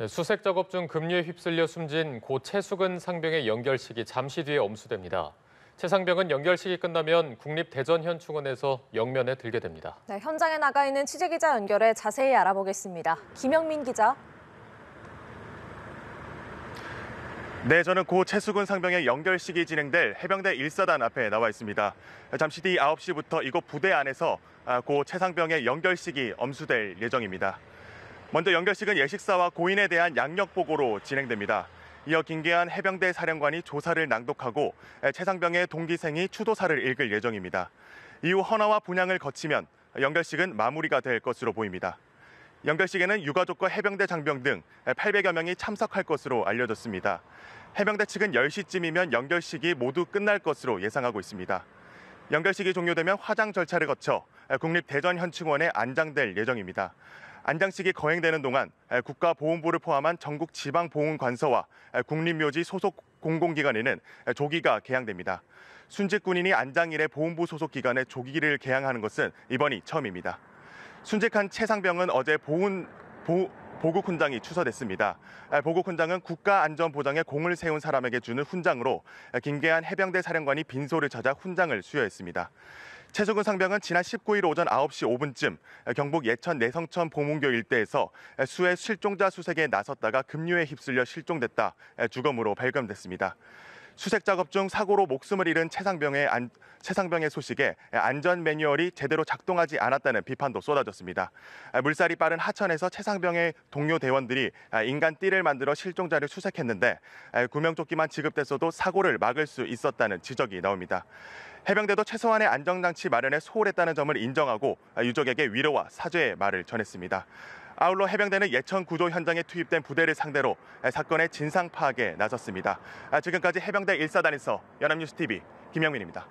네, 수색 작업 중 급류에 휩쓸려 숨진 고 최수근 상병의 연결식이 잠시 뒤에 엄수됩니다. 최 상병은 연결식이 끝나면 국립대전현충원에서 영면에 들게 됩니다. 네, 현장에 나가 있는 취재기자 연결해 자세히 알아보겠습니다. 김영민 기자. 네, 저는 고 최수근 상병의 연결식이 진행될 해병대 1사단 앞에 나와 있습니다. 잠시 뒤 9시부터 이곳 부대 안에서 아, 고 최상병의 연결식이 엄수될 예정입니다. 먼저 연결식은 예식사와 고인에 대한 양력 보고로 진행됩니다. 이어 김계한 해병대 사령관이 조사를 낭독하고 최상병의 동기생이 추도사를 읽을 예정입니다. 이후 헌화와 분양을 거치면 연결식은 마무리가 될 것으로 보입니다. 연결식에는 유가족과 해병대 장병 등 800여 명이 참석할 것으로 알려졌습니다. 해병대 측은 10시쯤이면 연결식이 모두 끝날 것으로 예상하고 있습니다. 연결식이 종료되면 화장 절차를 거쳐 국립대전현충원에 안장될 예정입니다. 안장식이 거행되는 동안 국가보훈부를 포함한 전국 지방보훈관서와 국립묘지 소속 공공기관에는 조기가 개항됩니다. 순직 군인이 안장일에 보훈부 소속 기관에 조기를 개항하는 것은 이번이 처음입니다. 순직한 최상병은 어제 보훈 보, 보국 훈장이 추서됐습니다. 보국 훈장은 국가 안전 보장에 공을 세운 사람에게 주는 훈장으로 김계한 해병대 사령관이 빈소를 찾아 훈장을 수여했습니다. 최수근 상병은 지난 19일 오전 9시 5분쯤 경북 예천 내성천 보문교 일대에서 수해 실종자 수색에 나섰다가 급류에 휩쓸려 실종됐다 주검으로 발견됐습니다. 수색 작업 중 사고로 목숨을 잃은 최상병의 안, 최상병의 소식에 안전 매뉴얼이 제대로 작동하지 않았다는 비판도 쏟아졌습니다. 물살이 빠른 하천에서 최상병의 동료 대원들이 인간 띠를 만들어 실종자를 수색했는데 구명조끼만 지급됐어도 사고를 막을 수 있었다는 지적이 나옵니다. 해병대도 최소한의 안정장치 마련에 소홀했다는 점을 인정하고 유족에게 위로와 사죄의 말을 전했습니다. 아울러 해병대는 예천 구조 현장에 투입된 부대를 상대로 사건의 진상 파악에 나섰습니다. 지금까지 해병대 1사단에서 연합뉴스TV 김영민입니다.